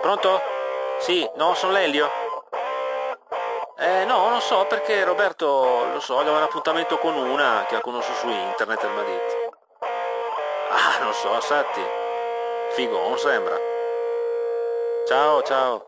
Pronto? Sì, no, sono Lelio. Eh, no, non so perché Roberto, lo so, aveva un appuntamento con una che ha conosciuto su internet e mi ha detto. Ah, non so, Satti. Figo, non sembra. Ciao, ciao.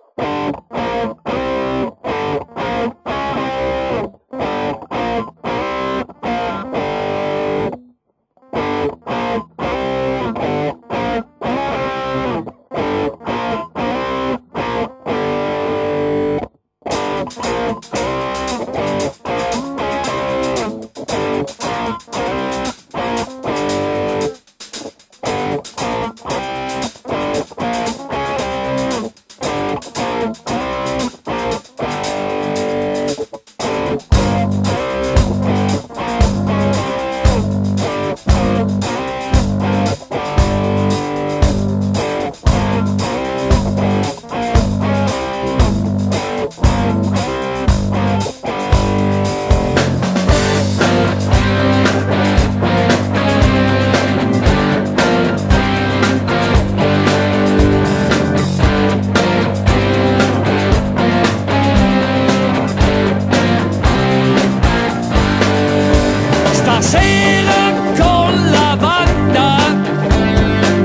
Stasera con la banda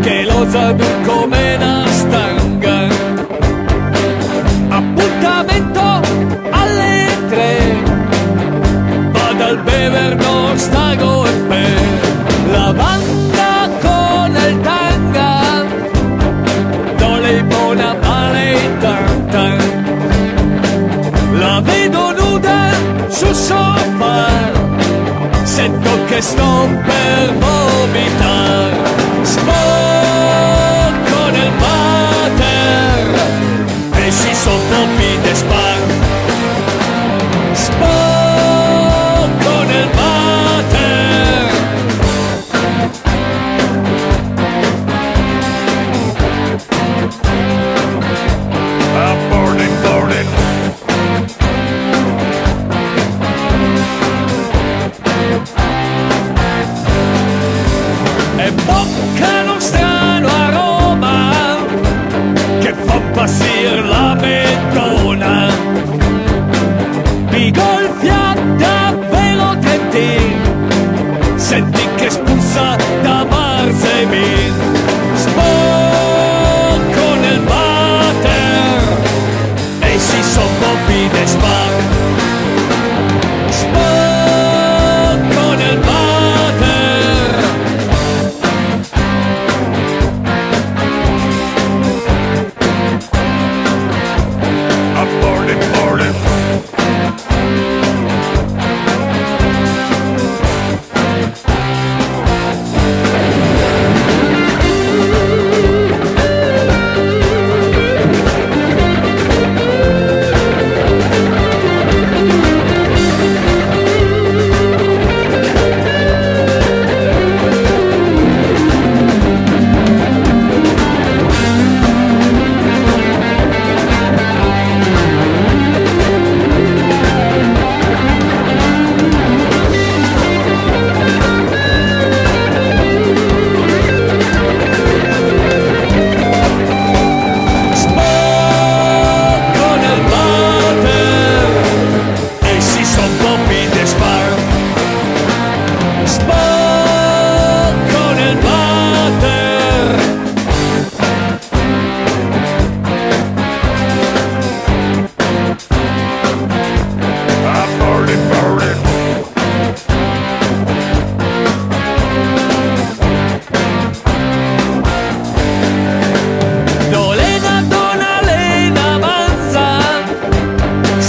che lo zabu come che sto per vomitare. Spocco e boccano strano aroma che fa passare la metona. Mi golfia davvero Trentin, senti che spuzza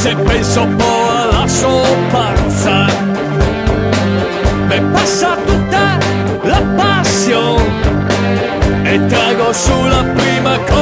Se penso un po' alla soppanza Mi passa tutta la passione E trago sulla prima comunione